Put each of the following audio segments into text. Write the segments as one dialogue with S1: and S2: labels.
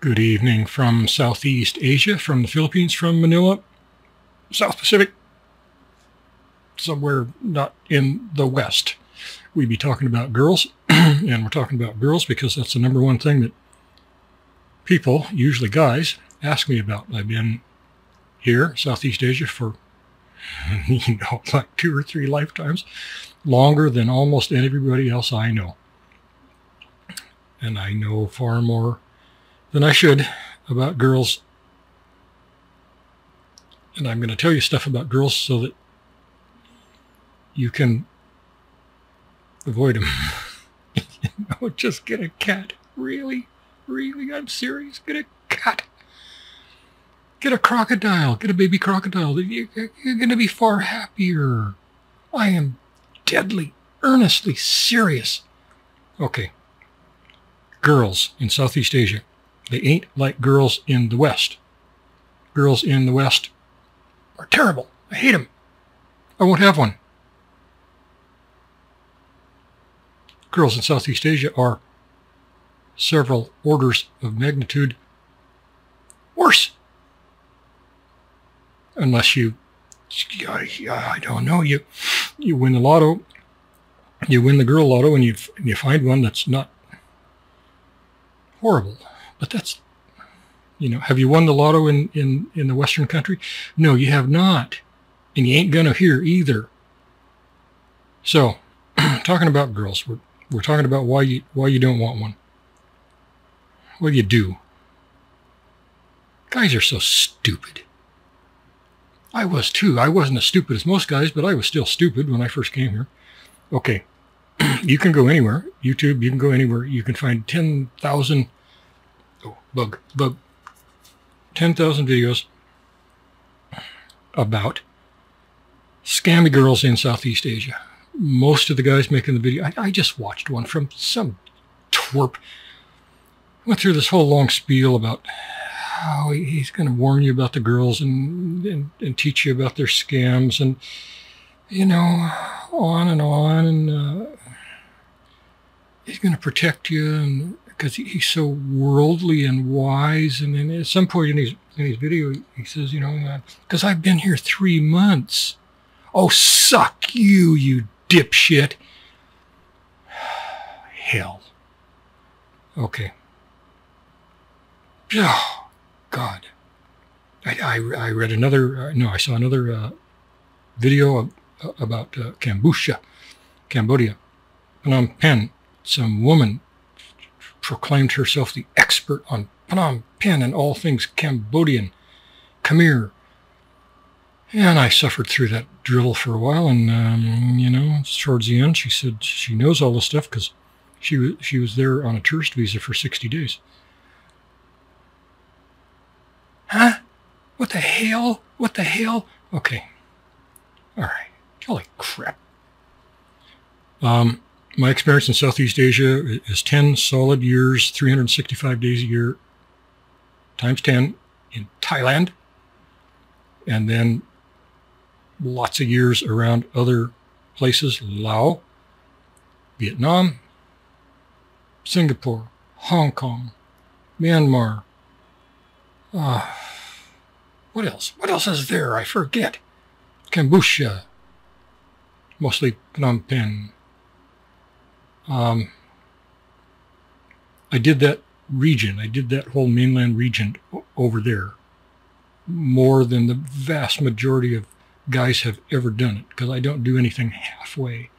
S1: Good evening from Southeast Asia, from the Philippines, from Manila, South Pacific, somewhere not in the West. We'd be talking about girls, and we're talking about girls because that's the number one thing that people, usually guys, ask me about. I've been here, Southeast Asia, for, you know, like two or three lifetimes, longer than almost everybody else I know. And I know far more than I should about girls. And I'm going to tell you stuff about girls so that you can avoid them. you know, just get a cat. Really? Really? I'm serious. Get a cat. Get a crocodile. Get a baby crocodile. You're going to be far happier. I am deadly, earnestly serious. Okay. Girls in Southeast Asia they ain't like girls in the West. Girls in the West are terrible. I hate them. I won't have one. Girls in Southeast Asia are several orders of magnitude worse. Unless you, I don't know, you you win the lotto, you win the girl lotto, and you you find one that's not horrible. But that's, you know, have you won the lotto in, in, in the Western country? No, you have not. And you ain't going to here either. So, talking about girls, we're, we're talking about why you, why you don't want one. Well, you do. Guys are so stupid. I was too. I wasn't as stupid as most guys, but I was still stupid when I first came here. Okay, you can go anywhere. YouTube, you can go anywhere. You can find 10,000 oh, bug, bug, 10,000 videos about scammy girls in Southeast Asia. Most of the guys making the video, I, I just watched one from some twerp. Went through this whole long spiel about how he's going to warn you about the girls and, and, and teach you about their scams and, you know, on and on. And uh, he's going to protect you and because he's so worldly and wise. And then at some point in his in his video, he says, you know, because I've been here three months. Oh, suck you, you dipshit. Hell. Okay. Oh, God. I, I, I read another, uh, no, I saw another uh, video of, uh, about uh, Cambodia, Cambodia, Phnom Penh. Some woman proclaimed herself the expert on Phnom Penh and all things Cambodian. Khmer. And I suffered through that drivel for a while, and um, you know, towards the end, she said she knows all this stuff because she she was there on a tourist visa for 60 days. Huh? What the hell? What the hell? Okay. All right. Holy crap. Um, my experience in Southeast Asia is 10 solid years, 365 days a year, times 10 in Thailand, and then lots of years around other places, Laos, Vietnam, Singapore, Hong Kong, Myanmar. Uh, what else? What else is there? I forget. Cambodia, mostly Phnom Penh, um, I did that region. I did that whole mainland region over there more than the vast majority of guys have ever done it because I don't do anything halfway.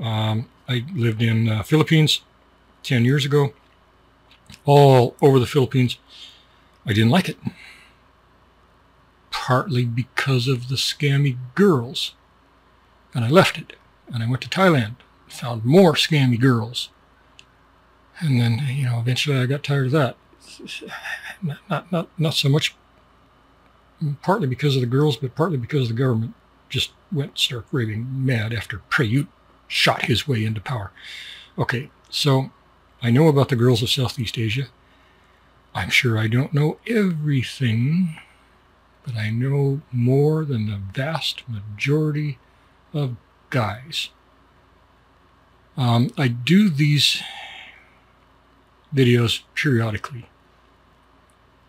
S1: Um, I lived in uh, Philippines 10 years ago, all over the Philippines. I didn't like it, partly because of the scammy girls. And I left it and I went to Thailand found more scammy girls. And then, you know, eventually I got tired of that. Not, not, not, not so much partly because of the girls, but partly because the government just went stark raving mad after Prayut shot his way into power. Okay, so I know about the girls of Southeast Asia. I'm sure I don't know everything, but I know more than the vast majority of guys. Um, I do these videos periodically.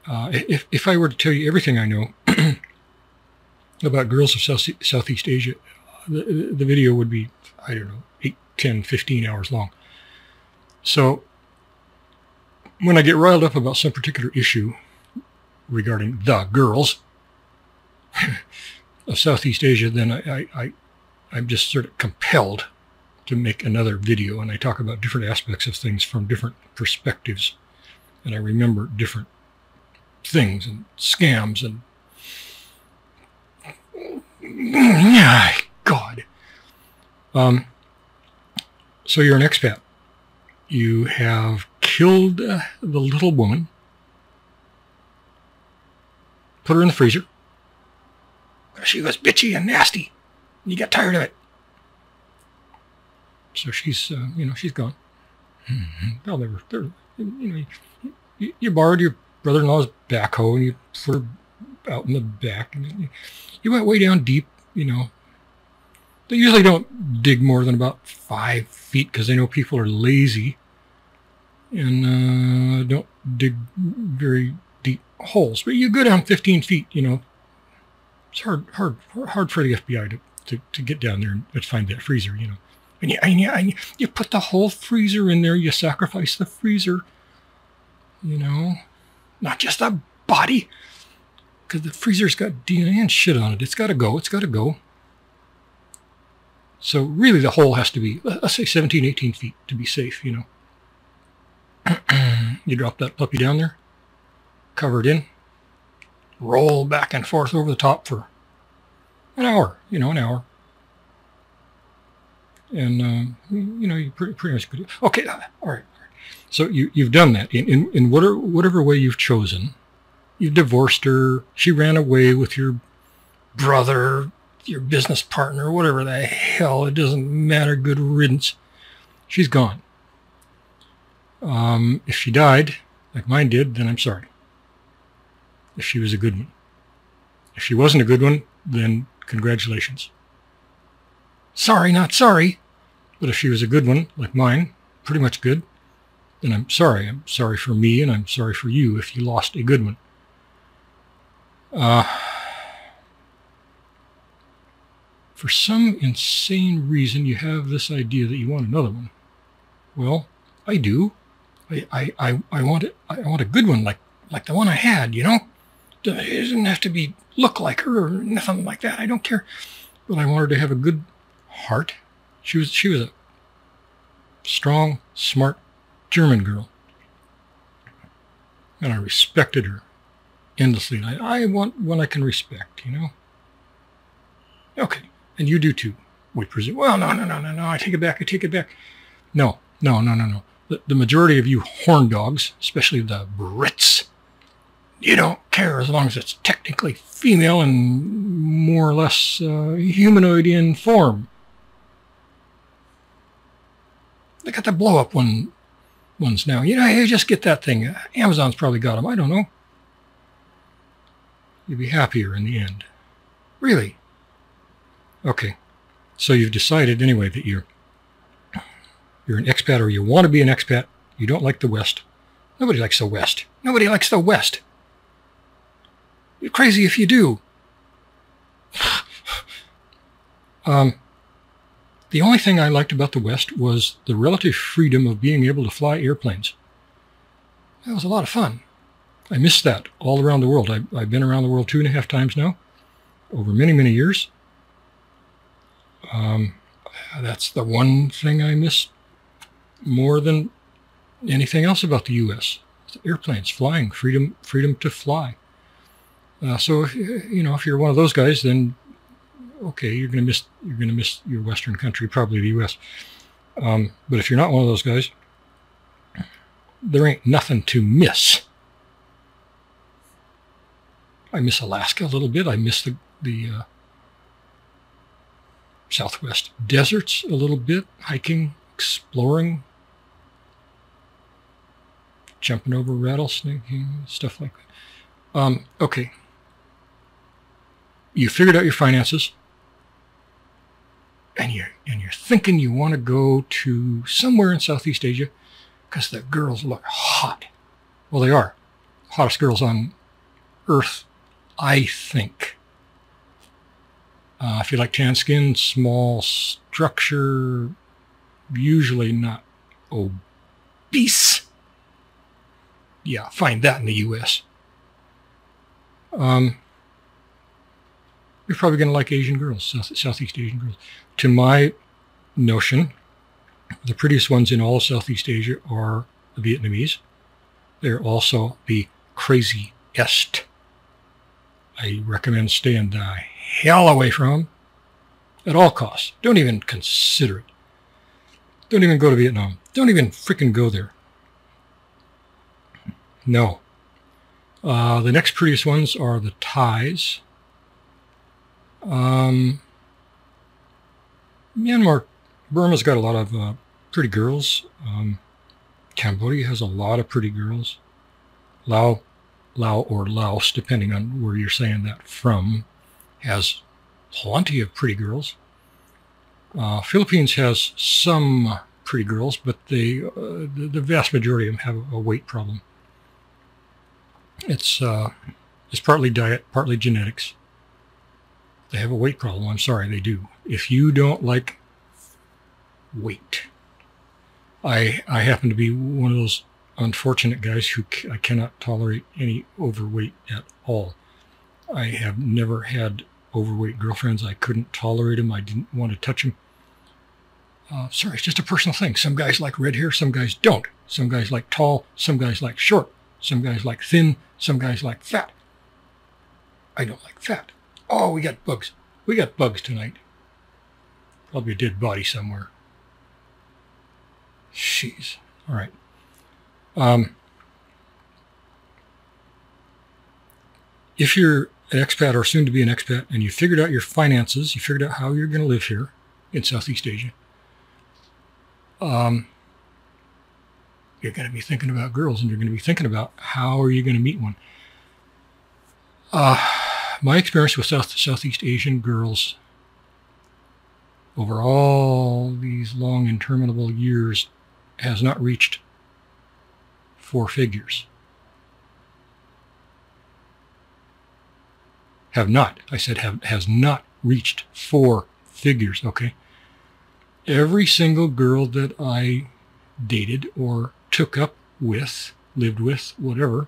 S1: Uh, if, if I were to tell you everything I know about girls of South, Southeast Asia, the, the video would be, I don't know, 8, 10, 15 hours long. So when I get riled up about some particular issue regarding the girls of Southeast Asia, then I, I, I, I'm just sort of compelled to make another video and I talk about different aspects of things from different perspectives and I remember different things and scams and God. Um, so you're an expat. You have killed uh, the little woman, put her in the freezer. She was bitchy and nasty. And you got tired of it. So she's, uh, you know, she's gone. They'll never, you know, you, you borrowed your brother-in-law's backhoe and you put her out in the back. And you went way down deep, you know. They usually don't dig more than about five feet because they know people are lazy and uh, don't dig very deep holes. But you go down 15 feet, you know. It's hard, hard, hard for the FBI to, to, to get down there and find that freezer, you know. And you, and, you, and you put the whole freezer in there. You sacrifice the freezer, you know, not just the body because the freezer's got DNA and shit on it. It's got to go. It's got to go. So really the hole has to be, let's say 17, 18 feet to be safe, you know. you drop that puppy down there, cover it in, roll back and forth over the top for an hour, you know, an hour. And, um, you know, you pretty, pretty much could, okay, all right. All right. So you, you've done that in, in, in whatever, whatever way you've chosen you divorced her, she ran away with your brother, your business partner, whatever the hell, it doesn't matter, good riddance. She's gone. Um, if she died, like mine did, then I'm sorry. If she was a good one. If she wasn't a good one, then congratulations. Sorry, not sorry. But if she was a good one, like mine, pretty much good, then I'm sorry. I'm sorry for me and I'm sorry for you if you lost a good one. Uh, for some insane reason, you have this idea that you want another one. Well, I do. I, I, I, I want it. I want a good one, like like the one I had. You know, it doesn't have to be look like her or nothing like that. I don't care. But I want her to have a good heart. She was she was a strong, smart German girl, and I respected her endlessly. I, I want one I can respect, you know? Okay. And you do too, we presume. Well, no, no, no, no, no. I take it back. I take it back. No, no, no, no, no. The, the majority of you horn dogs, especially the Brits, you don't care as long as it's technically female and more or less uh, humanoid in form. They got the blow up one ones now. You know, you just get that thing. Amazon's probably got them. I don't know you'd be happier in the end. Really? Okay. So you've decided anyway that you're you're an expat or you want to be an expat. You don't like the West. Nobody likes the West. Nobody likes the West. You're crazy if you do. um, the only thing I liked about the West was the relative freedom of being able to fly airplanes. That was a lot of fun. I miss that all around the world. I, I've been around the world two and a half times now, over many, many years. Um, that's the one thing I miss more than anything else about the U.S. Airplanes, flying, freedom, freedom to fly. Uh, so, you know, if you're one of those guys, then okay, you're gonna miss you're gonna miss your Western country, probably the U.S. Um, but if you're not one of those guys, there ain't nothing to miss. I miss Alaska a little bit. I miss the, the uh, Southwest deserts a little bit, hiking, exploring, jumping over rattlesnake, stuff like that. Um, okay. You figured out your finances and you're, and you're thinking you want to go to somewhere in Southeast Asia because the girls look hot. Well, they are hottest girls on earth, I think. Uh, if you like tan skin, small structure, usually not obese. Yeah, find that in the U.S. Um, you're probably going to like Asian girls, South, Southeast Asian girls. To my notion, the prettiest ones in all Southeast Asia are the Vietnamese. They're also the craziest. I recommend staying the hell away from them at all costs. Don't even consider it. Don't even go to Vietnam. Don't even freaking go there. No. Uh, the next prettiest ones are the Thais. Um, Myanmar, Burma's got a lot of uh, pretty girls. Um, Cambodia has a lot of pretty girls. Lao, Lao or Laos, depending on where you're saying that from, has plenty of pretty girls. Uh, Philippines has some pretty girls, but they, uh, the, the, vast majority of them have a weight problem. It's uh, it's partly diet, partly genetics. They have a weight problem. I'm sorry, they do. If you don't like weight, I I happen to be one of those unfortunate guys who I cannot tolerate any overweight at all. I have never had overweight girlfriends. I couldn't tolerate them. I didn't want to touch them. Uh, sorry, it's just a personal thing. Some guys like red hair, some guys don't. Some guys like tall, some guys like short, some guys like thin, some guys like fat. I don't like fat. Oh, we got bugs. We got bugs tonight. Probably a dead body somewhere. Jeez. All right. Um, if you're an expat or soon to be an expat and you figured out your finances, you figured out how you're going to live here in Southeast Asia, um, you're going to be thinking about girls and you're going to be thinking about how are you going to meet one. Uh, my experience with South Southeast Asian girls over all these long interminable years has not reached four figures. Have not, I said, have, has not reached four figures, okay? Every single girl that I dated or took up with, lived with, whatever,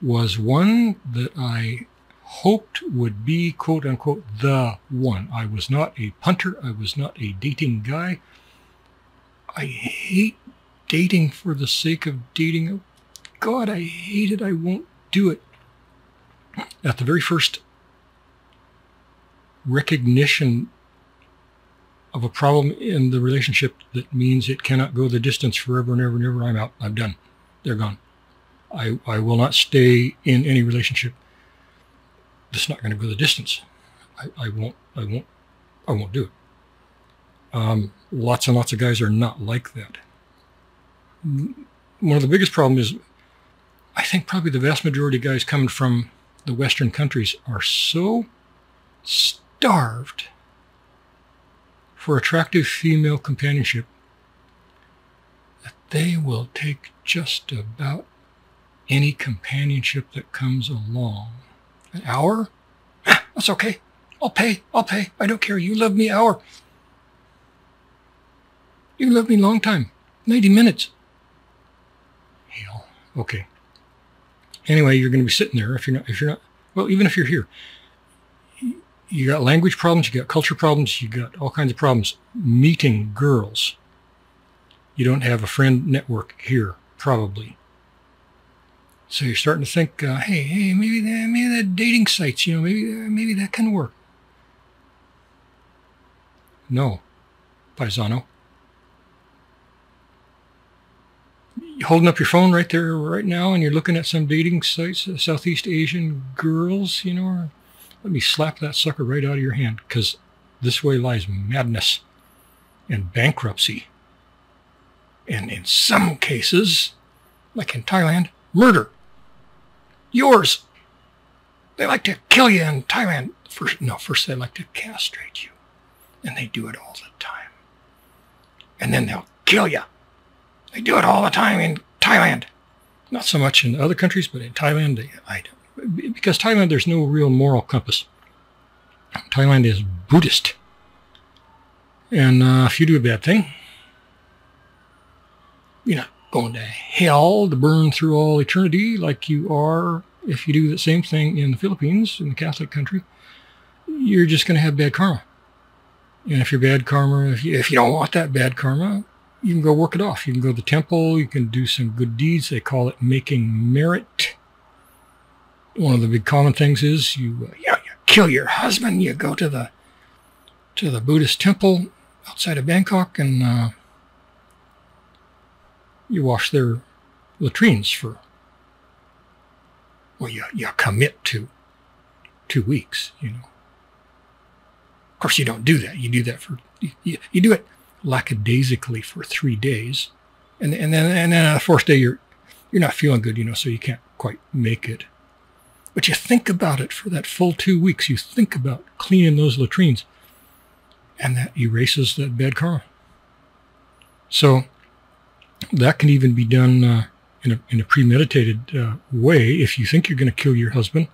S1: was one that I hoped would be quote unquote the one. I was not a punter. I was not a dating guy. I hate dating for the sake of dating. Oh, God, I hate it. I won't do it. At the very first recognition of a problem in the relationship that means it cannot go the distance forever and ever and ever, I'm out. I'm done. They're gone. I, I will not stay in any relationship that's not going to go the distance. I, I won't, I won't, I won't do it. Um, lots and lots of guys are not like that. One of the biggest problems is I think probably the vast majority of guys coming from the Western countries are so starved for attractive female companionship that they will take just about any companionship that comes along. An hour? Ah, that's okay. I'll pay. I'll pay. I don't care. You love me hour. You love me long time. 90 minutes. Hell. Okay. Anyway, you're going to be sitting there if you're not, if you're not, well, even if you're here, you got language problems, you got culture problems, you got all kinds of problems meeting girls. You don't have a friend network here, probably. So you're starting to think, uh, hey, hey, maybe that, maybe that dating sites, you know, maybe maybe that can work. No, paisano. You holding up your phone right there, right now, and you're looking at some dating sites, uh, Southeast Asian girls, you know. Let me slap that sucker right out of your hand, because this way lies madness and bankruptcy. And in some cases, like in Thailand, murder yours. They like to kill you in Thailand. First, no, first they like to castrate you. And they do it all the time. And then they'll kill you. They do it all the time in Thailand. Not so much in other countries, but in Thailand, they, I don't. Because Thailand, there's no real moral compass. Thailand is Buddhist. And uh, if you do a bad thing, you're not going to hell to burn through all eternity like you are if you do the same thing in the Philippines, in the Catholic country. You're just going to have bad karma. And if you're bad karma, if you, if you don't want that bad karma, you can go work it off. You can go to the temple. You can do some good deeds. They call it making merit. One of the big common things is you, uh, yeah, you kill your husband. You go to the to the Buddhist temple outside of Bangkok and uh, you wash their latrines for well, you you commit to two weeks. You know. Of course, you don't do that. You do that for you, you do it lackadaisically for three days, and and then and then on the fourth day you're you're not feeling good, you know, so you can't quite make it. But you think about it for that full two weeks. You think about cleaning those latrines, and that erases that bad karma. So that can even be done uh, in a in a premeditated uh, way. If you think you're going to kill your husband,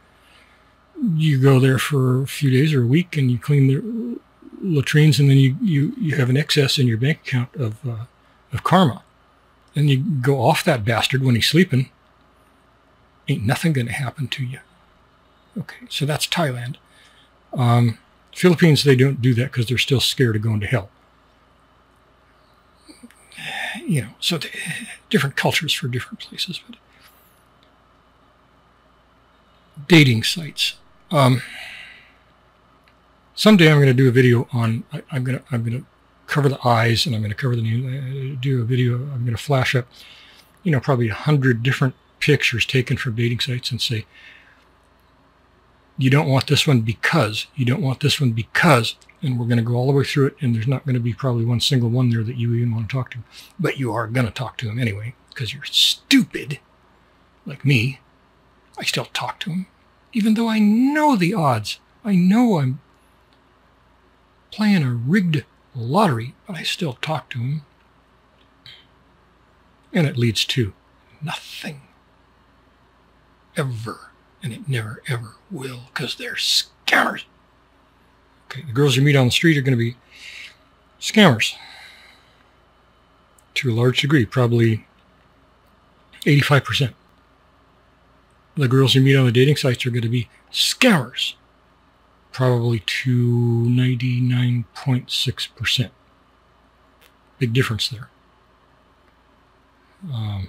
S1: you go there for a few days or a week, and you clean the latrines, and then you, you, you have an excess in your bank account of, uh, of karma. And you go off that bastard when he's sleeping. Ain't nothing going to happen to you. Okay, so that's Thailand. Um, Philippines, they don't do that because they're still scared of going to hell. You know, so different cultures for different places. But dating sites. Um, someday I'm going to do a video on. I, am going to I'm going to cover the eyes and I'm going to cover the name. Uh, do a video. I'm going to flash up, you know, probably a hundred different pictures taken from dating sites and say, you don't want this one because you don't want this one because, and we're going to go all the way through it. And there's not going to be probably one single one there that you even want to talk to, but you are going to talk to him anyway because you're stupid, like me. I still talk to him, even though I know the odds. I know I'm playing a rigged lottery, but I still talk to him. And it leads to nothing. Ever. And it never, ever will, because they're scammers. The girls you meet on the street are going to be scammers. To a large degree, probably 85%. The girls you meet on the dating sites are going to be scammers probably to 99.6%. Big difference there. Um,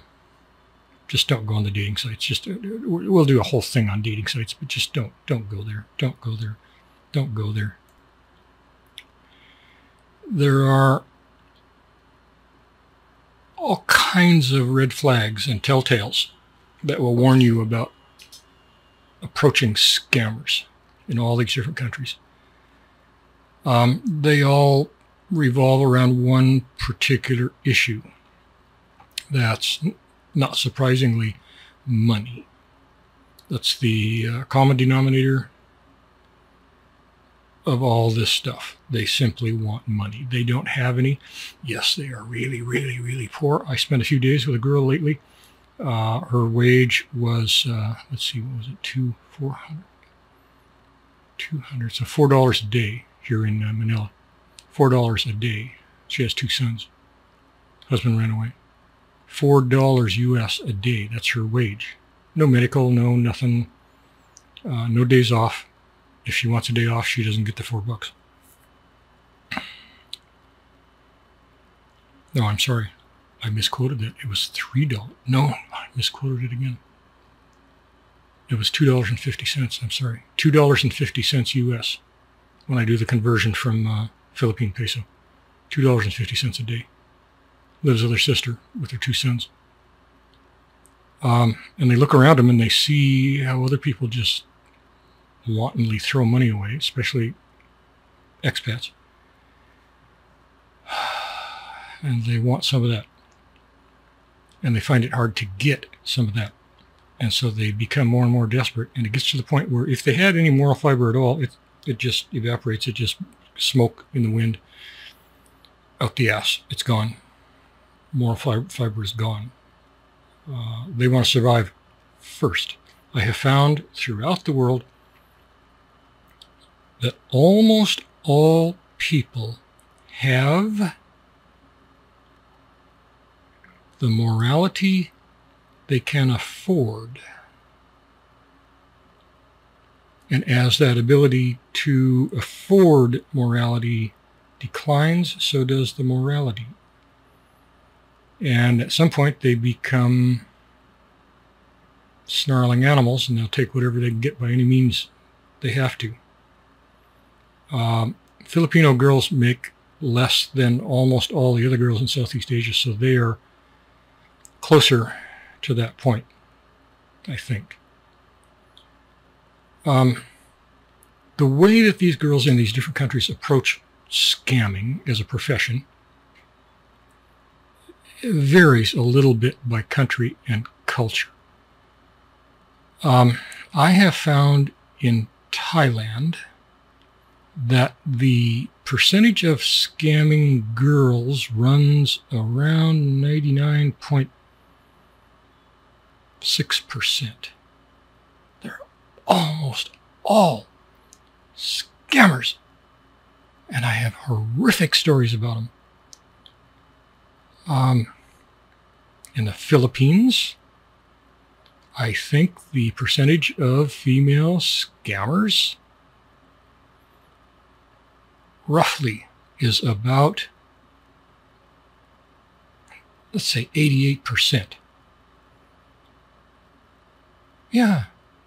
S1: just don't go on the dating sites. Just uh, we'll do a whole thing on dating sites, but just don't don't go there. Don't go there. Don't go there. There are all kinds of red flags and telltales that will warn you about approaching scammers in all these different countries. Um, they all revolve around one particular issue. That's not surprisingly money. That's the uh, common denominator of all this stuff. They simply want money. They don't have any. Yes, they are really, really, really poor. I spent a few days with a girl lately. Uh, her wage was, uh, let's see, what was it, two, four hundred, two hundred, so four dollars a day here in uh, manila four dollars a day she has two sons husband ran away four dollars us a day that's her wage no medical no nothing uh, no days off if she wants a day off she doesn't get the four bucks no i'm sorry i misquoted it. it was three dollars no i misquoted it again it was $2.50. I'm sorry. $2.50 US when I do the conversion from uh, Philippine peso. $2.50 a day. Lives with her sister with her two sons. Um, and they look around them and they see how other people just wantonly throw money away, especially expats. And they want some of that. And they find it hard to get some of that. And so they become more and more desperate. And it gets to the point where if they had any moral fiber at all, it, it just evaporates. It just smoke in the wind out the ass. It's gone. Moral fiber, fiber is gone. Uh, they want to survive first. I have found throughout the world that almost all people have the morality they can afford. And as that ability to afford morality declines, so does the morality. And at some point, they become snarling animals and they'll take whatever they can get by any means they have to. Um, Filipino girls make less than almost all the other girls in Southeast Asia, so they are closer to that point, I think. Um, the way that these girls in these different countries approach scamming as a profession varies a little bit by country and culture. Um, I have found in Thailand that the percentage of scamming girls runs around 99.6%. They're almost all scammers. And I have horrific stories about them. Um, in the Philippines, I think the percentage of female scammers roughly is about, let's say, 88%. Yeah,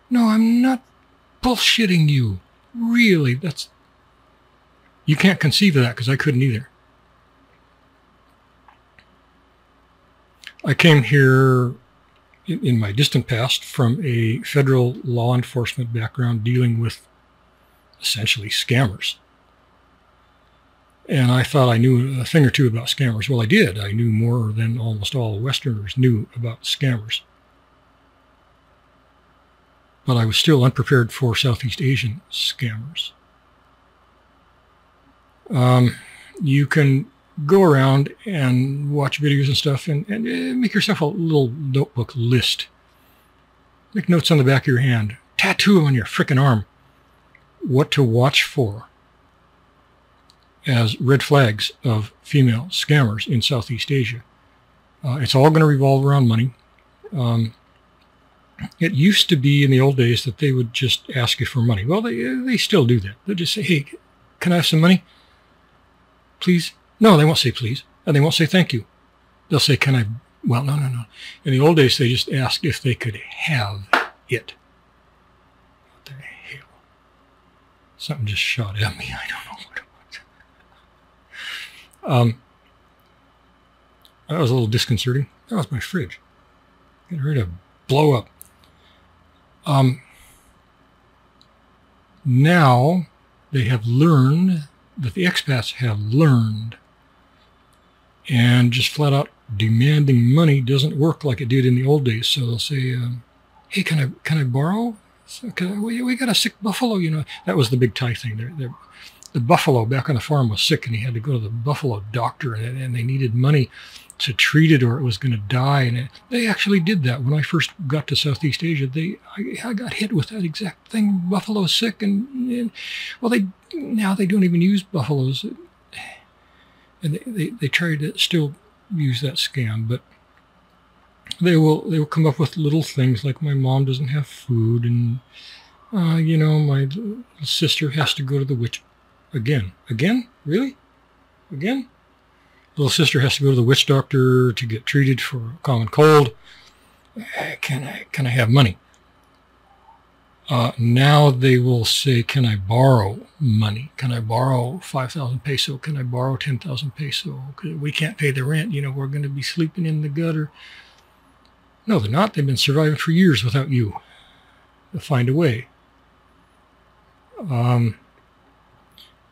S1: no, I'm not bullshitting you. Really, that's. You can't conceive of that because I couldn't either. I came here in, in my distant past from a federal law enforcement background dealing with essentially scammers. And I thought I knew a thing or two about scammers. Well, I did. I knew more than almost all Westerners knew about scammers. But I was still unprepared for Southeast Asian scammers. Um, you can go around and watch videos and stuff and, and uh, make yourself a little notebook list. Make notes on the back of your hand. Tattoo them on your frickin' arm. What to watch for as red flags of female scammers in Southeast Asia. Uh, it's all going to revolve around money. Um, it used to be in the old days that they would just ask you for money. Well, they, they still do that. They'll just say, hey, can I have some money? Please? No, they won't say please, and they won't say thank you. They'll say, can I? Well, no, no, no. In the old days, they just asked if they could have it. What the hell? Something just shot at me. I don't know. Um, that was a little disconcerting. That was my fridge. Getting ready to blow up. Um, now they have learned that the expats have learned and just flat out demanding money doesn't work like it did in the old days. So they'll say, um, "Hey, can I can I borrow? So, I, we, we got a sick buffalo." You know, that was the big Thai thing. They're, they're, the buffalo back on the farm was sick, and he had to go to the buffalo doctor, and, and they needed money to treat it, or it was going to die. And it, they actually did that when I first got to Southeast Asia. They I, I got hit with that exact thing. Buffalo sick, and, and well, they now they don't even use buffaloes and they, they, they try to still use that scam, but they will they will come up with little things like my mom doesn't have food and uh, you know my sister has to go to the witch again again really again little sister has to go to the witch doctor to get treated for a common cold can I can I have money uh, now they will say, can I borrow money? Can I borrow 5,000 peso? Can I borrow 10,000 peso? We can't pay the rent. You know, we're going to be sleeping in the gutter. No, they're not. They've been surviving for years without you. They'll find a way. Um,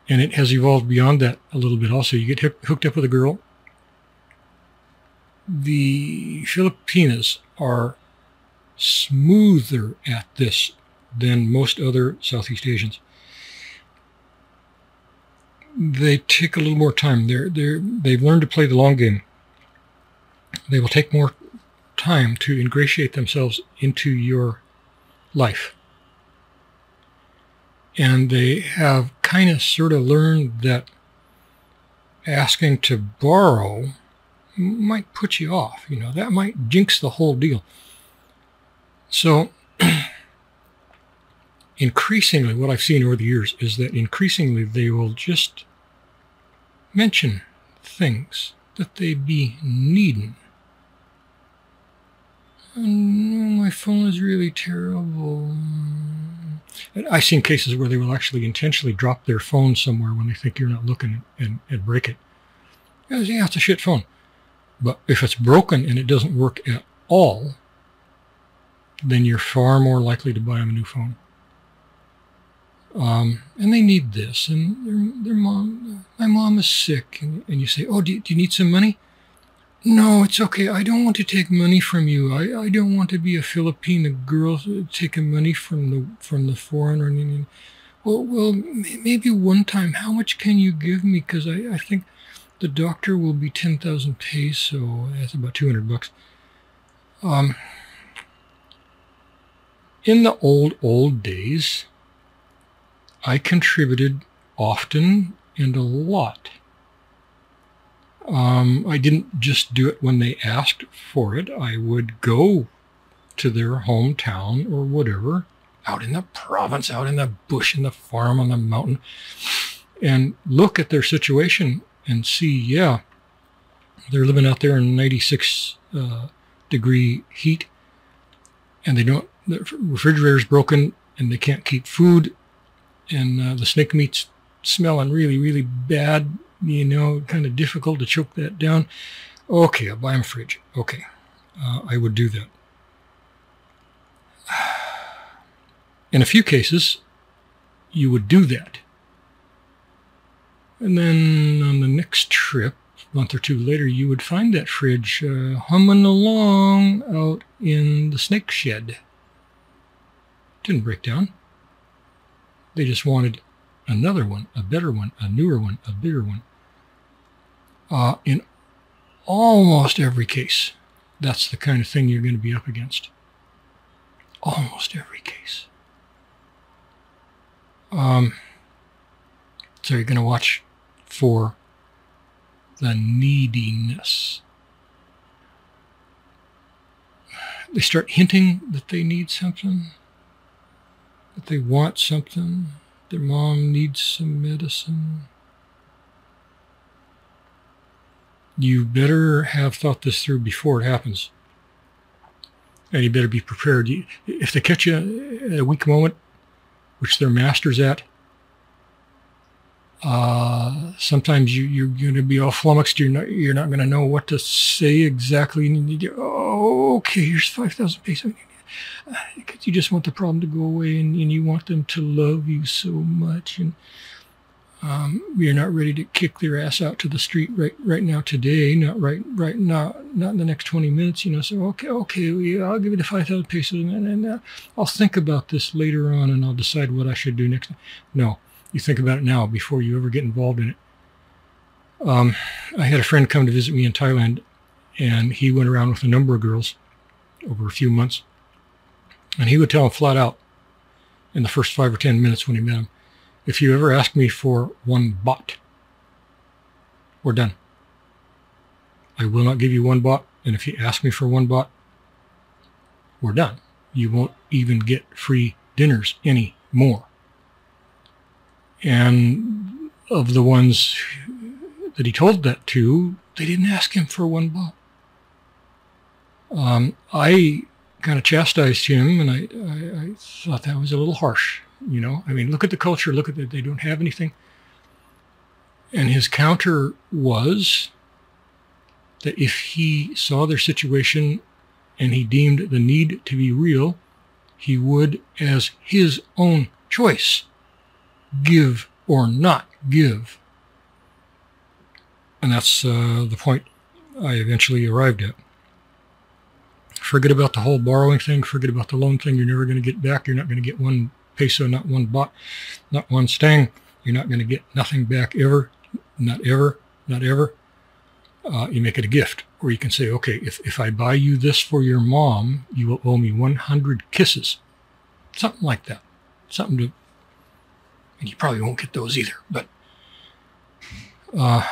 S1: and it has evolved beyond that a little bit also. You get hooked up with a girl. The Filipinas are smoother at this than most other Southeast Asians. They take a little more time. They're, they're, they've learned to play the long game. They will take more time to ingratiate themselves into your life. And they have kind of sort of learned that asking to borrow might put you off. You know, that might jinx the whole deal. So, increasingly, what I've seen over the years is that increasingly they will just mention things that they be needing. Oh, my phone is really terrible. I've seen cases where they will actually intentionally drop their phone somewhere when they think you're not looking and, and break it. Yeah, it's a shit phone. But if it's broken and it doesn't work at all, then you're far more likely to buy them a new phone. Um, and they need this, and their, their mom, my mom is sick, and, and you say, oh, do, do you need some money? No, it's okay. I don't want to take money from you. I, I don't want to be a Filipino girl taking money from the from the foreigner. Well, well, maybe one time. How much can you give me? Because I, I think the doctor will be ten thousand peso. That's about two hundred bucks. Um, in the old old days, I contributed often and a lot. Um, I didn't just do it when they asked for it. I would go to their hometown or whatever, out in the province, out in the bush, in the farm, on the mountain, and look at their situation and see, yeah, they're living out there in 96 uh, degree heat, and they don't, the refrigerator's broken, and they can't keep food, and uh, the snake meat's smelling really, really bad you know, kind of difficult to choke that down. Okay, I'll buy him a fridge. Okay, uh, I would do that. In a few cases, you would do that. And then on the next trip, a month or two later, you would find that fridge uh, humming along out in the snake shed. Didn't break down. They just wanted another one, a better one, a newer one, a bigger one. Uh, in almost every case, that's the kind of thing you're going to be up against. Almost every case. Um, so you're going to watch for the neediness. They start hinting that they need something, that they want something, their mom needs some medicine. You better have thought this through before it happens. And you better be prepared. If they catch you at a weak moment, which they're masters at, uh, sometimes you, you're going to be all flummoxed. You're not, you're not going to know what to say exactly. You, oh, okay, here's 5,000 pesos because you just want the problem to go away and, and you want them to love you so much. And um, you're not ready to kick their ass out to the street right right now today not right right now not in the next 20 minutes you know so okay okay i'll give you the 5000 pesos and, and uh, i'll think about this later on and i'll decide what i should do next. No you think about it now before you ever get involved in it. Um, i had a friend come to visit me in thailand and he went around with a number of girls over a few months and he would tell him flat out in the first five or 10 minutes when he met him, if you ever ask me for one baht, we're done. I will not give you one baht. And if you ask me for one baht, we're done. You won't even get free dinners anymore. And of the ones that he told that to, they didn't ask him for one baht. Um, I kind of chastised him, and I, I, I, thought that was a little harsh. You know, I mean, look at the culture. Look at that; they don't have anything. And his counter was that if he saw their situation and he deemed the need to be real, he would, as his own choice, give or not give. And that's uh, the point I eventually arrived at. Forget about the whole borrowing thing. Forget about the loan thing. You're never going to get back. You're not going to get one peso, not one baht, not one stang. You're not going to get nothing back ever. Not ever. Not ever. uh, you make it a gift, or you can say, okay, if, if I buy you this for your mom, you will owe me 100 kisses. Something like that. Something to, and you probably won't get those either, but, uh,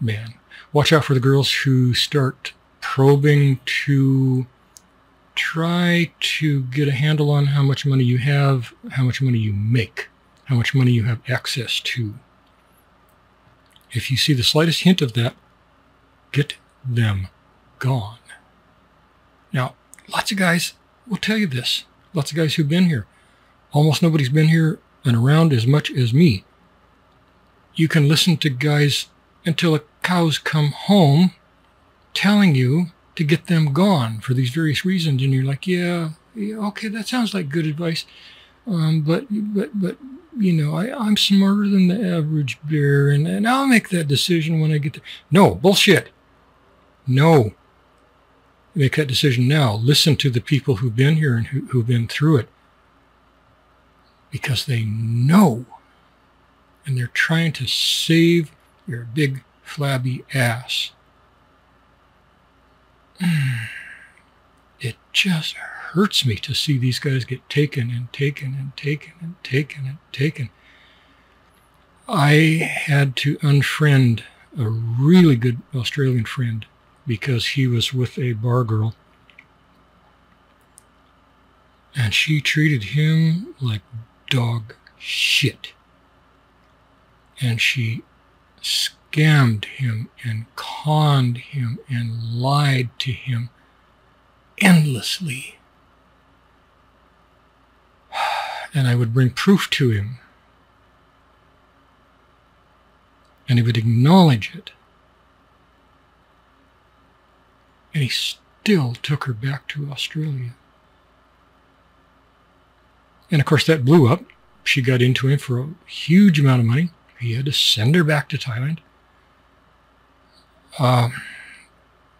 S1: man, watch out for the girls who start probing to try to get a handle on how much money you have, how much money you make, how much money you have access to. If you see the slightest hint of that, get them gone. Now, lots of guys will tell you this. Lots of guys who've been here. Almost nobody's been here and around as much as me. You can listen to guys until the cows come home telling you to get them gone for these various reasons. And you're like, yeah, yeah okay, that sounds like good advice. Um, but, but, but, you know, I, I'm smarter than the average bear and, and I'll make that decision when I get there. No, bullshit. No. Make that decision now. Listen to the people who've been here and who, who've been through it because they know and they're trying to save your big flabby ass. It just hurts me to see these guys get taken and taken and taken and taken and taken. I had to unfriend a really good Australian friend because he was with a bar girl. And she treated him like dog shit. And she scammed him and conned him and lied to him endlessly. And I would bring proof to him. And he would acknowledge it. And he still took her back to Australia. And of course, that blew up. She got into him for a huge amount of money. He had to send her back to Thailand. Um,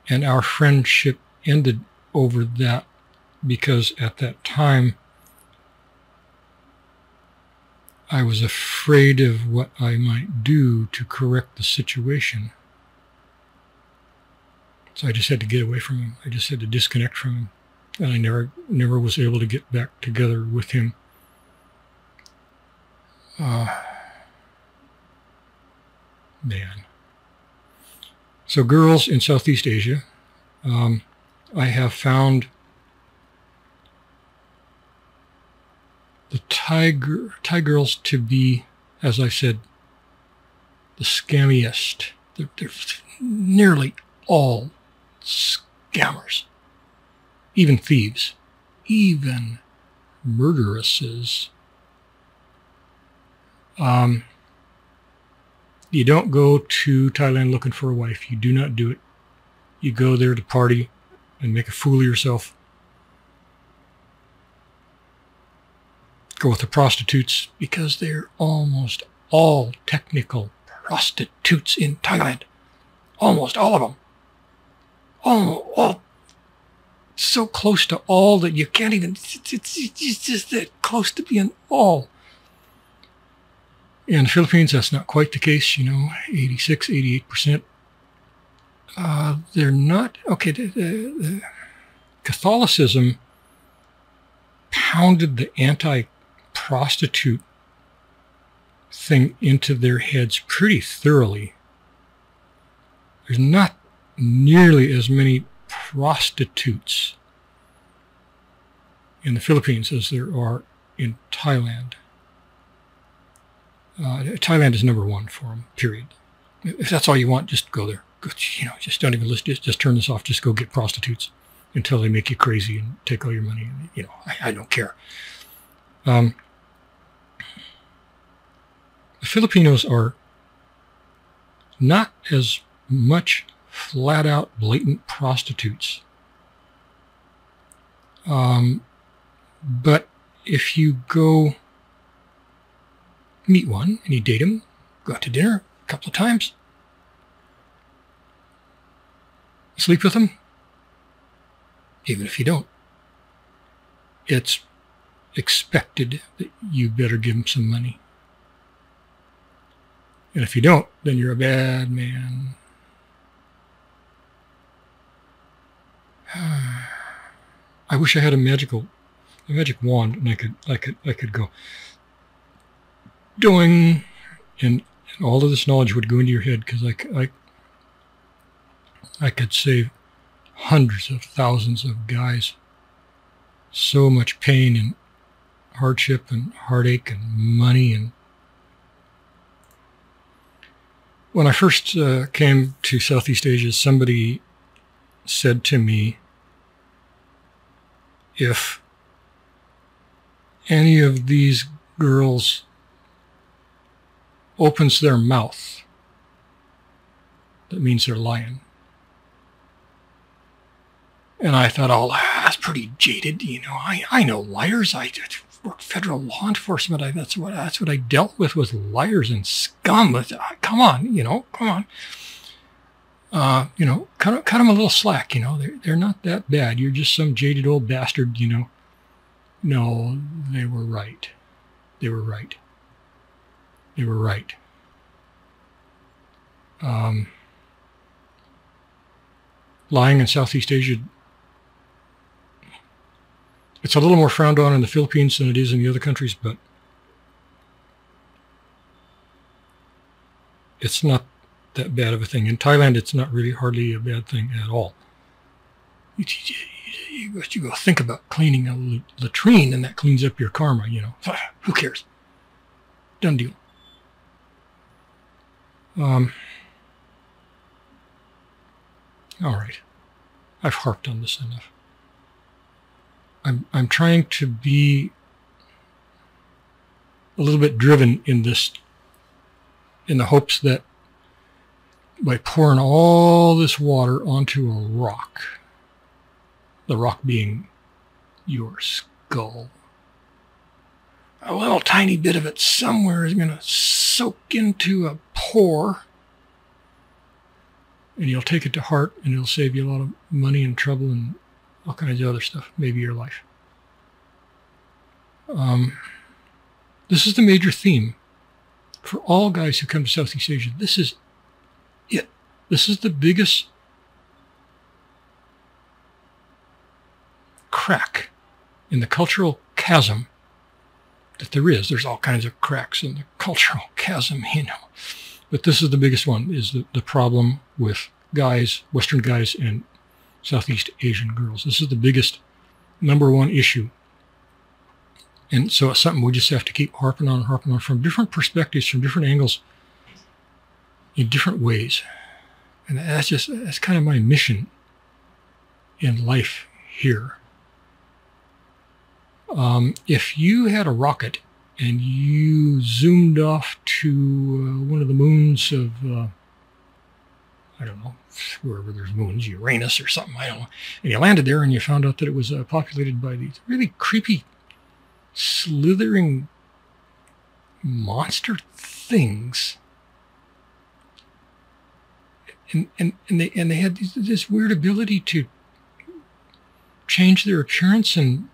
S1: and our friendship ended over that because at that time I was afraid of what I might do to correct the situation. So I just had to get away from him. I just had to disconnect from him. And I never never was able to get back together with him. Uh, man. So girls in Southeast Asia, um, I have found the Thai, Thai girls to be, as I said, the scammiest. They're, they're nearly all scammers, even thieves, even murderesses. Um, you don't go to Thailand looking for a wife. You do not do it. You go there to party and make a fool of yourself. Go with the prostitutes because they're almost all technical prostitutes in Thailand. Almost all of them. All, all so close to all that you can't even, it's, it's, it's just that close to being all. In the Philippines, that's not quite the case, you know, 86, 88%. Uh, they're not, okay, the, the, the Catholicism pounded the anti-prostitute thing into their heads pretty thoroughly. There's not nearly as many prostitutes in the Philippines as there are in Thailand. Uh, Thailand is number one for them, period. If that's all you want, just go there. Go, you know, just don't even listen. Just, just turn this off. Just go get prostitutes until they make you crazy and take all your money. You know, I, I don't care. Um, the Filipinos are not as much flat out blatant prostitutes. Um, but if you go meet one and you date him, go out to dinner a couple of times, sleep with him, even if you don't. It's expected that you better give him some money. And if you don't, then you're a bad man. I wish I had a magical, a magic wand, and I could, I could, I could go doing, and, and all of this knowledge would go into your head because I, I, I could save hundreds of thousands of guys so much pain and hardship and heartache and money and when I first uh, came to Southeast Asia, somebody said to me, if any of these girls opens their mouth, that means they're lying. And I thought, oh, that's pretty jaded. You know, I, I know liars. I worked federal law enforcement. I, that's what that's what I dealt with was liars and scum. Uh, come on, you know, come on. Uh, you know, cut, cut them a little slack. You know, they're they're not that bad. You're just some jaded old bastard. You know. No, they were right. They were right. They were right. Um, lying in Southeast Asia it's a little more frowned on in the Philippines than it is in the other countries, but it's not that bad of a thing. In Thailand, it's not really hardly a bad thing at all. You, you, you go think about cleaning a latrine and that cleans up your karma, you know. Who cares? Done deal. Um, all right. I've harped on this enough. I'm, I'm trying to be a little bit driven in this, in the hopes that by pouring all this water onto a rock, the rock being your skull, a little tiny bit of it somewhere is going to soak into a pore and you'll take it to heart and it'll save you a lot of money and trouble and all kinds of other stuff, maybe your life. Um, this is the major theme for all guys who come to Southeast Asia. This is it. This is the biggest crack in the cultural chasm that there is. There's all kinds of cracks in the cultural chasm, you know. But this is the biggest one, is the, the problem with guys, Western guys, and Southeast Asian girls. This is the biggest number one issue. And so it's something we just have to keep harping on and harping on from different perspectives, from different angles, in different ways. And that's just, that's kind of my mission in life here. Um, if you had a rocket and you zoomed off to uh, one of the moons of, uh, I don't know, wherever there's moons, Uranus or something, I don't know. And you landed there and you found out that it was uh, populated by these really creepy, slithering monster things. And, and, and they and they had this, this weird ability to change their appearance and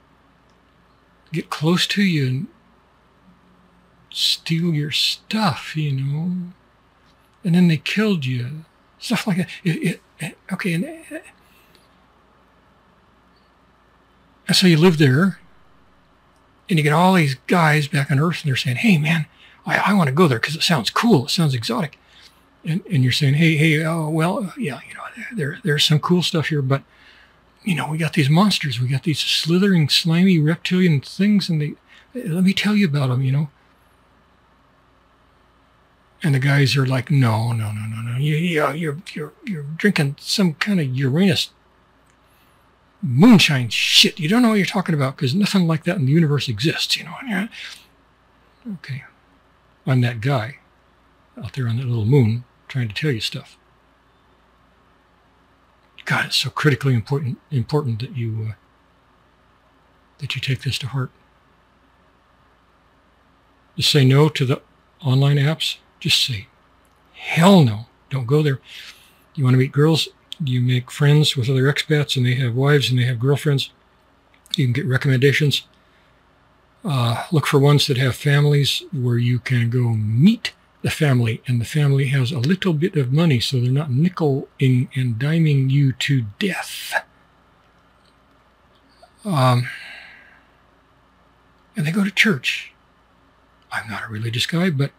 S1: get close to you and steal your stuff, you know. And then they killed you stuff like that. It, it, eh, okay, and, eh. and so you live there, and you get all these guys back on Earth, and they're saying, "Hey, man, I, I want to go there because it sounds cool. It sounds exotic." And and you're saying, "Hey, hey, oh well, uh, yeah, you know, there there's some cool stuff here, but you know, we got these monsters, we got these slithering, slimy reptilian things, and they let me tell you about them, you know." And the guys are like, no, no, no, no, no. You, you, you're, you're, you're drinking some kind of Uranus moonshine shit. You don't know what you're talking about because nothing like that in the universe exists, you know. Okay. I'm that guy out there on that little moon trying to tell you stuff. God, it's so critically important important that you uh, that you take this to heart. Just say no to the online apps. Just say, hell no, don't go there. You want to meet girls? You make friends with other expats and they have wives and they have girlfriends. You can get recommendations. Uh, look for ones that have families where you can go meet the family, and the family has a little bit of money, so they're not nickeling and diming you to death. Um, and they go to church. I'm not a religious guy, but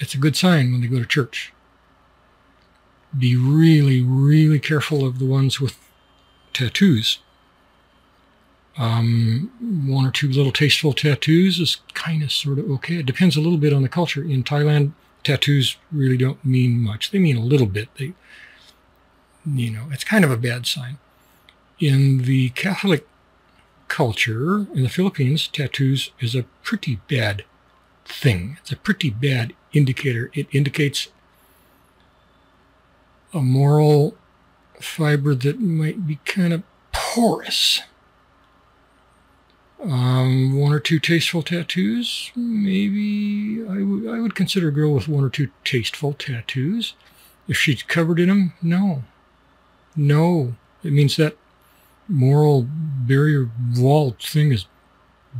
S1: it's a good sign when they go to church. Be really, really careful of the ones with tattoos. Um, one or two little tasteful tattoos is kind of sort of okay. It depends a little bit on the culture. In Thailand, tattoos really don't mean much. They mean a little bit. They, you know, it's kind of a bad sign. In the Catholic culture in the Philippines, tattoos is a pretty bad thing. It's a pretty bad indicator. It indicates a moral fiber that might be kind of porous. Um, one or two tasteful tattoos, maybe I, would consider a girl with one or two tasteful tattoos. If she's covered in them, no. No. It means that moral barrier wall thing is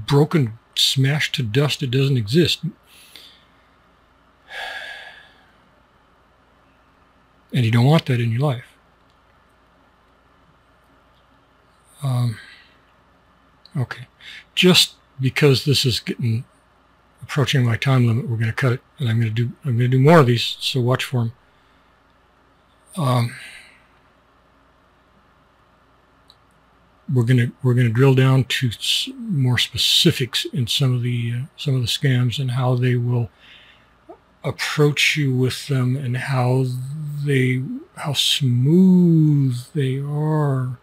S1: broken, smashed to dust. It doesn't exist. And you don't want that in your life. Um, okay. Just because this is getting approaching my time limit, we're going to cut it, and I'm going to do I'm going to do more of these. So watch for them. Um, we're going to we're going to drill down to more specifics in some of the uh, some of the scams and how they will approach you with them and how they how smooth they are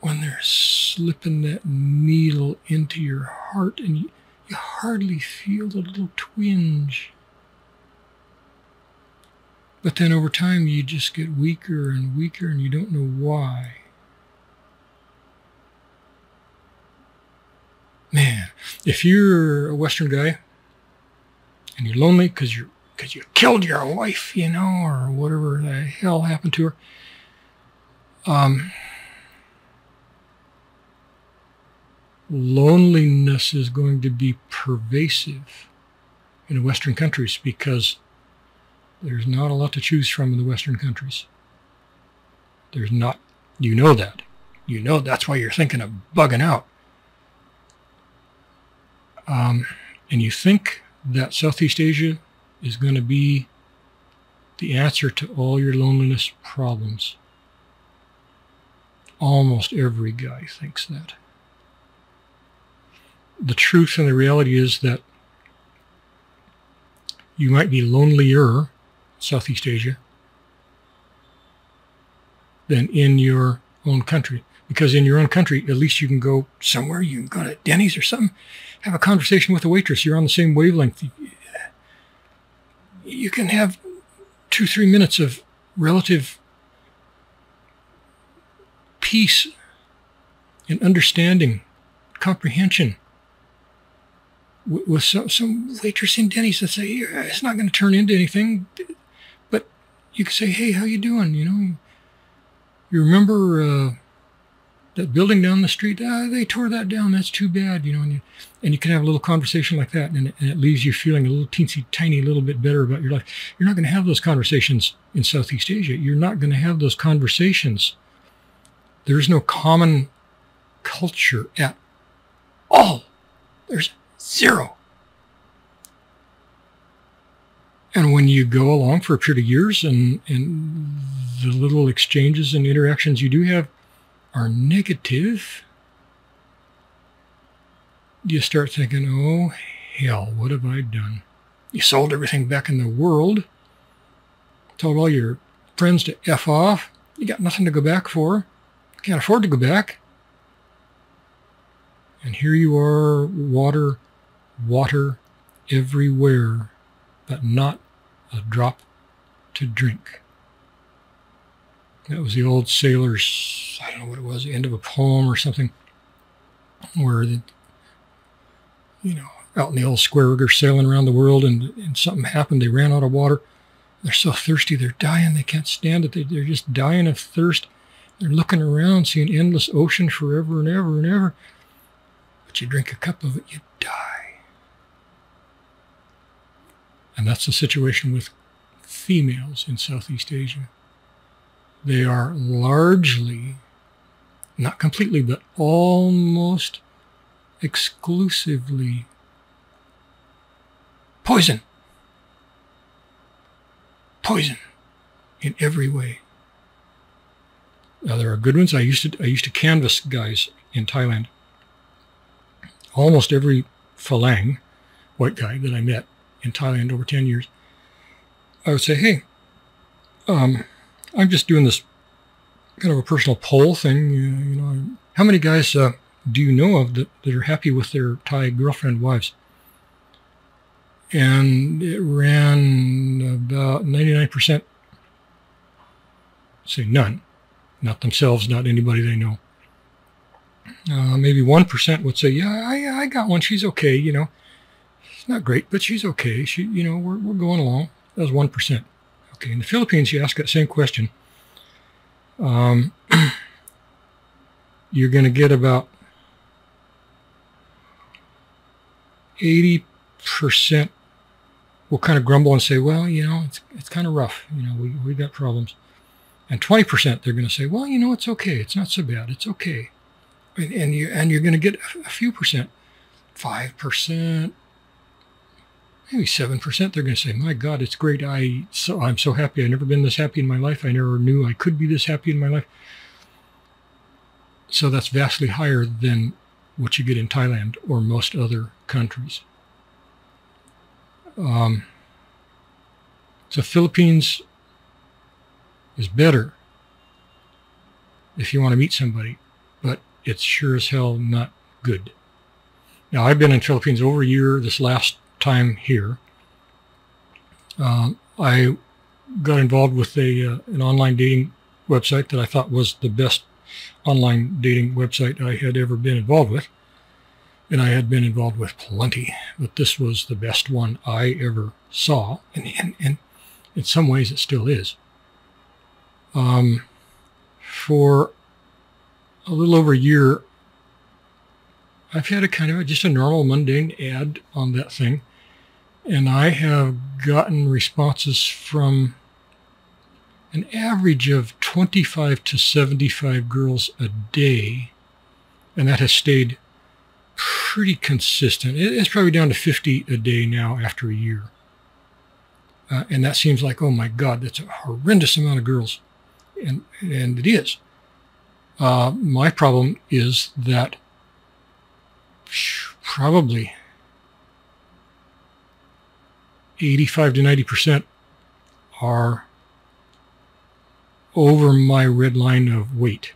S1: when they're slipping that needle into your heart and you, you hardly feel the little twinge. But then over time, you just get weaker and weaker and you don't know why. Man, if you're a Western guy and you're lonely because you're because you killed your wife, you know, or whatever the hell happened to her, um, loneliness is going to be pervasive in Western countries because there's not a lot to choose from in the Western countries. There's not, you know that. You know that's why you're thinking of bugging out. Um, and you think that Southeast Asia is going to be the answer to all your loneliness problems. Almost every guy thinks that the truth and the reality is that you might be lonelier Southeast Asia than in your own country. Because in your own country, at least you can go somewhere, you can go to Denny's or something, have a conversation with a waitress. You're on the same wavelength. You can have two, three minutes of relative peace and understanding, comprehension with some, some waitress in Denny's that say, it's not going to turn into anything, but you can say, hey, how you doing? You know, you remember uh, that building down the street? Ah, they tore that down. That's too bad. You know, and you, and you can have a little conversation like that, and it, and it leaves you feeling a little teensy tiny little bit better about your life. You're not going to have those conversations in Southeast Asia. You're not going to have those conversations. There's no common culture at all. There's Zero. And when you go along for a period of years and, and the little exchanges and interactions you do have are negative, you start thinking, oh, hell, what have I done? You sold everything back in the world, told all your friends to F off. You got nothing to go back for. Can't afford to go back. And here you are, water water everywhere, but not a drop to drink. That was the old sailor's, I don't know what it was, the end of a poem or something, where, the, you know, out in the old square rigger sailing around the world and, and something happened. They ran out of water. They're so thirsty. They're dying. They can't stand it. They, they're just dying of thirst. They're looking around, seeing endless ocean forever and ever and ever. But you drink a cup of it, you die. And that's the situation with females in Southeast Asia. They are largely, not completely, but almost exclusively poison. Poison in every way. Now there are good ones. I used to I used to canvas guys in Thailand. Almost every Falang white guy that I met in Thailand over 10 years, I would say, hey, um, I'm just doing this kind of a personal poll thing. You, you know, how many guys uh, do you know of that, that are happy with their Thai girlfriend wives? And it ran about 99%, say none, not themselves, not anybody they know. Uh, maybe 1% would say, yeah, I, I got one. She's okay. You know, it's not great, but she's okay. She, you know, we're, we're going along. That was 1%. Okay. In the Philippines, you ask that same question. Um, you're going to get about 80% will kind of grumble and say, well, you know, it's, it's kind of rough. You know, we, we got problems. And 20% they're going to say, well, you know, it's okay. It's not so bad. It's okay and, and you and you're going to get a few percent, five percent, maybe seven percent. They're going to say, "My God, it's great! I so I'm so happy. I've never been this happy in my life. I never knew I could be this happy in my life." So that's vastly higher than what you get in Thailand or most other countries. Um, so Philippines is better if you want to meet somebody, but it's sure as hell not good. Now, I've been in Philippines over a year this last time here. Um, I got involved with a uh, an online dating website that I thought was the best online dating website I had ever been involved with. And I had been involved with plenty, but this was the best one I ever saw. And, and, and in some ways, it still is. Um, for a little over a year, I've had a kind of a, just a normal mundane ad on that thing. And I have gotten responses from an average of 25 to 75 girls a day. And that has stayed pretty consistent. It's probably down to 50 a day now after a year. Uh, and that seems like, oh my God, that's a horrendous amount of girls. And, and it is. Uh, my problem is that probably 85 to 90 percent are over my red line of weight.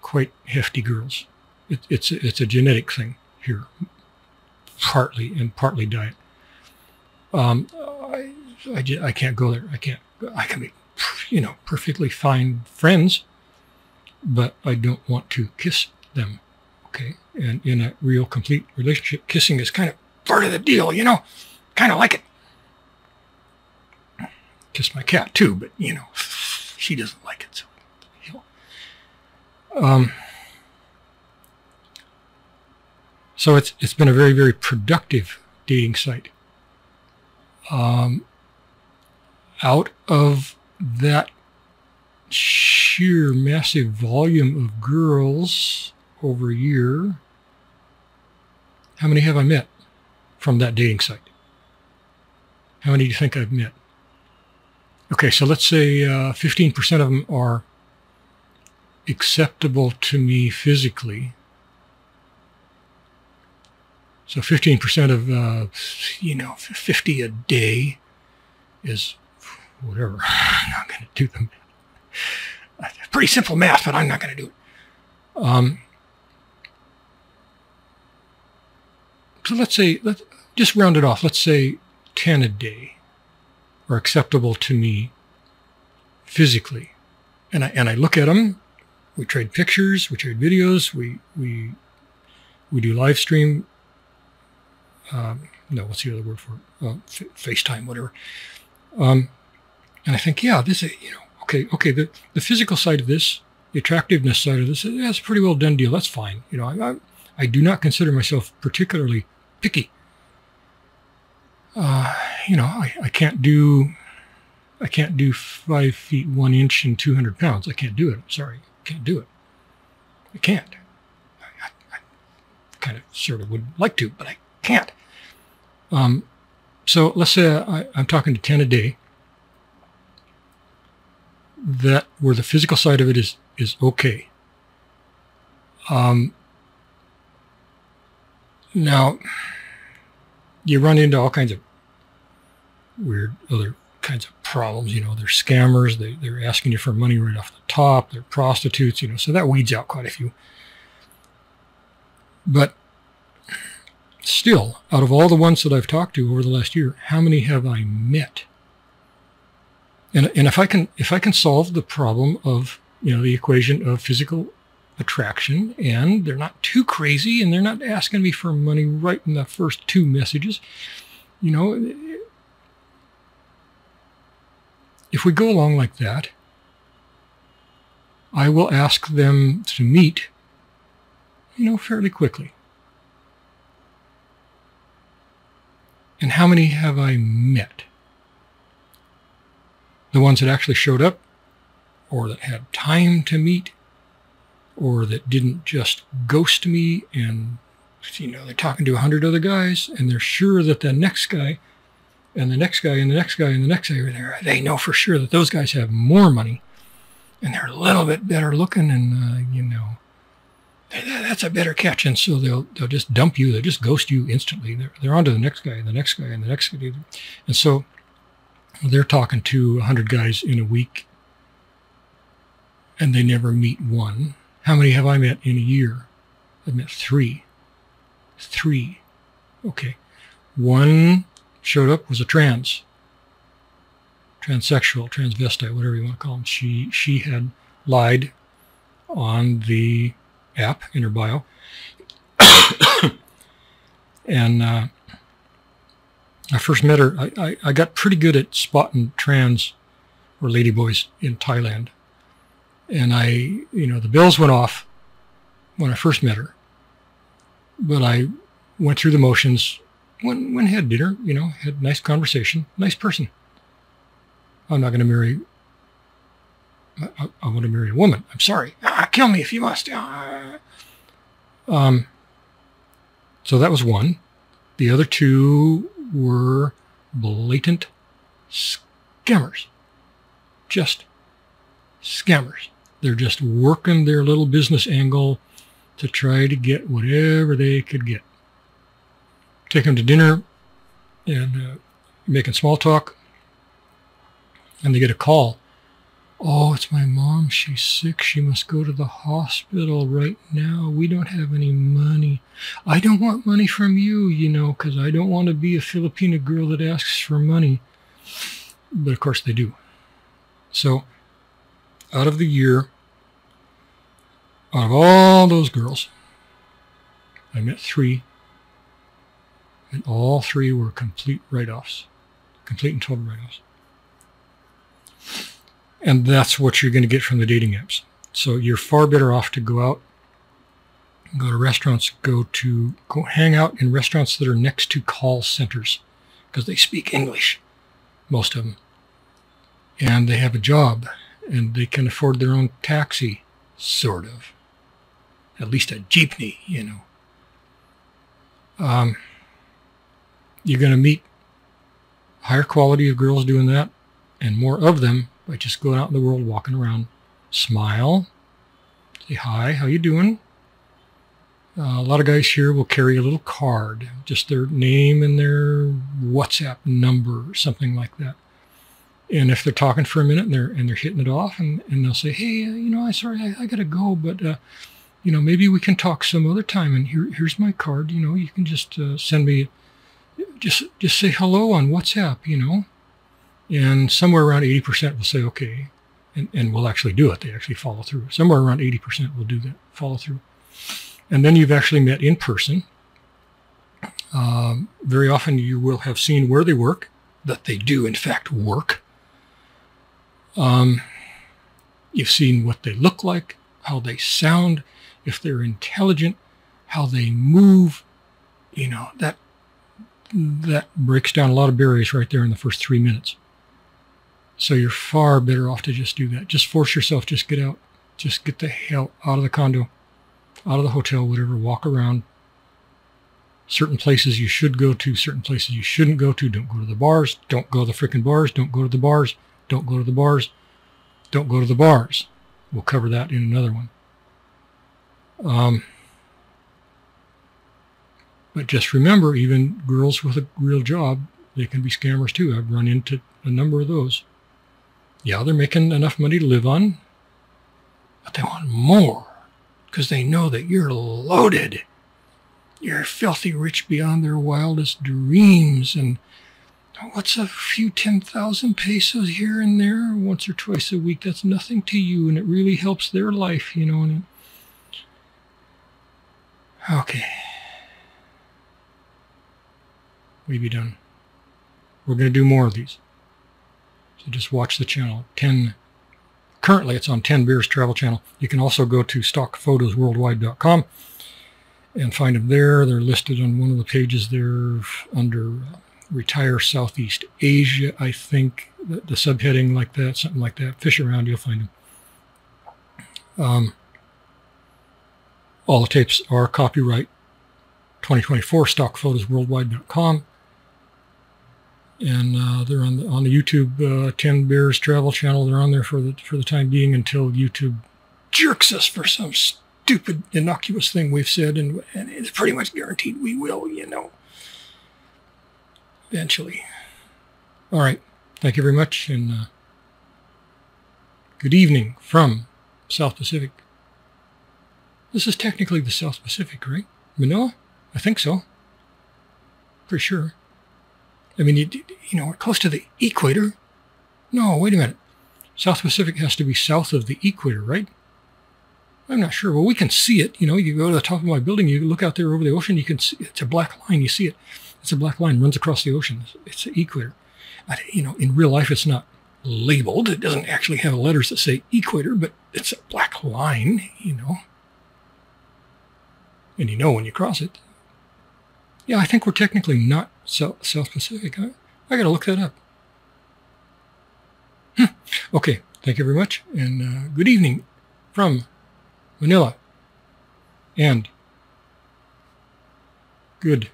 S1: Quite hefty girls. It, it's it's a genetic thing here, partly and partly diet. Um, I, I, I can't go there. I can't. I can be, you know, perfectly fine friends but I don't want to kiss them. Okay. And in a real complete relationship, kissing is kind of part of the deal, you know, kind of like it. Kiss my cat too, but you know, she doesn't like it. So, um, so it's, it's been a very, very productive dating site. Um, out of that sheer massive volume of girls over a year, how many have I met from that dating site? How many do you think I've met? Okay, so let's say uh, 15% of them are acceptable to me physically. So 15% of, uh, you know, 50 a day is whatever. I'm not going to do them pretty simple math, but I'm not going to do it. Um, so let's say, let's just round it off. Let's say 10 a day are acceptable to me physically. And I, and I look at them. We trade pictures. We trade videos. We, we, we do live stream. Um, no, what's the other word for it? Uh, FaceTime, whatever. Um, and I think, yeah, this is, you know, okay, okay, the, the physical side of this, the attractiveness side of this, that's a pretty well done deal. That's fine. You know, I, I, I do not consider myself particularly picky. uh, you know, I, I can't do, I can't do five feet one inch and 200 pounds. I can't do it. I'm sorry. I can't do it. I can't. I, I, I kind of sort of would like to, but I can't. Um, so let's say I, I'm talking to 10 a day that where the physical side of it is, is okay. Um, now, you run into all kinds of weird other kinds of problems. You know, they're scammers. They, they're asking you for money right off the top. They're prostitutes, you know, so that weeds out quite a few. But still, out of all the ones that I've talked to over the last year, how many have I met? And, and if I can if I can solve the problem of you know the equation of physical attraction and they're not too crazy and they're not asking me for money right in the first two messages, you know, if we go along like that, I will ask them to meet, you know, fairly quickly. And how many have I met? The ones that actually showed up or that had time to meet or that didn't just ghost me and you know they're talking to a hundred other guys and they're sure that the next guy and the next guy and the next guy and the next guy are there. They know for sure that those guys have more money and they're a little bit better looking and uh, you know that's a better catch. And so they'll they'll just dump you. They'll just ghost you instantly. They're, they're on to the next guy and the next guy and the next guy. And so they're talking to a 100 guys in a week and they never meet one how many have I met in a year? I've met three. Three. Okay. One showed up was a trans, transsexual, transvestite, whatever you want to call them. She she had lied on the app in her bio, and uh, I first met her. I, I, I got pretty good at spotting trans or ladyboys in Thailand and I, you know, the bells went off when I first met her, but I went through the motions, went, went had dinner, you know, had nice conversation, nice person. I'm not going to marry, I, I, want to marry a woman. I'm sorry. Ah, kill me if you must. Ah. Um, so that was one. The other two were blatant scammers. Just scammers. They're just working their little business angle to try to get whatever they could get. Take them to dinner and uh, making small talk, and they get a call. Oh, it's my mom. She's sick. She must go to the hospital right now. We don't have any money. I don't want money from you, you know, because I don't want to be a Filipina girl that asks for money. But of course they do. So out of the year, out of all those girls, I met three, and all three were complete write-offs, complete and total write-offs. And that's what you're going to get from the dating apps. So you're far better off to go out, go to restaurants, go to go hang out in restaurants that are next to call centers because they speak English, most of them, and they have a job and they can afford their own taxi, sort of. At least a jeepney, you know. Um, you're going to meet higher quality of girls doing that and more of them by just going out in the world, walking around, smile, say hi, how you doing? Uh, a lot of guys here will carry a little card, just their name and their WhatsApp number something like that and if they're talking for a minute and they're and they're hitting it off and, and they'll say hey uh, you know i sorry i, I gotta go but uh, you know maybe we can talk some other time and here, here's my card you know you can just uh, send me just just say hello on whatsapp you know? And somewhere around 80% will say okay and, and will actually do it. They actually follow through. Somewhere around 80% will do that follow through. And then you've actually met in person. Um, very often you will have seen where they work that they do in fact work um, you've seen what they look like, how they sound, if they're intelligent, how they move. You know that that breaks down a lot of barriers right there in the first three minutes. So you're far better off to just do that. Just force yourself, just get out. Just get the hell out of the condo, out of the hotel, whatever, walk around. Certain places you should go to, certain places you shouldn't go to. Don't go to the bars. Don't go to the freaking bars. Don't go to the bars. Don't go to the bars. Don't go to the bars. We'll cover that in another one. Um, but just remember, even girls with a real job, they can be scammers too. I've run into a number of those. Yeah, they're making enough money to live on, but they want more because they know that you're loaded. You're filthy rich beyond their wildest dreams. And what's a few 10,000 pesos here and there once or twice a week? That's nothing to you, and it really helps their life, you know. And okay. We be done. We're going to do more of these. So just watch the channel. 10 currently it's on 10 Bears Travel Channel. You can also go to stockphotosworldwide.com and find them there. They're listed on one of the pages there under uh, Retire Southeast Asia, I think. The, the subheading like that, something like that. Fish around, you'll find them. Um, all the tapes are copyright 2024 stockphotosworldwide.com and uh, they're on the on the YouTube uh, Ten Bears Travel channel. They're on there for the for the time being until YouTube jerks us for some stupid innocuous thing we've said, and, and it's pretty much guaranteed we will, you know, eventually. All right, thank you very much, and uh, good evening from South Pacific. This is technically the South Pacific, right? Manila? I think so. For sure. I mean, you, you know, are close to the equator. No, wait a minute. South Pacific has to be south of the equator, right? I'm not sure. Well, we can see it. You know, you go to the top of my building, you look out there over the ocean, you can see it's a black line. You see it. It's a black line runs across the ocean. It's the equator. You know, in real life, it's not labeled. It doesn't actually have letters that say equator, but it's a black line, you know. And you know when you cross it. Yeah, I think we're technically not South, South Pacific. I, I got to look that up. Hmm. Okay, thank you very much, and uh, good evening from Manila. And good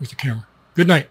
S1: with the camera. Good night.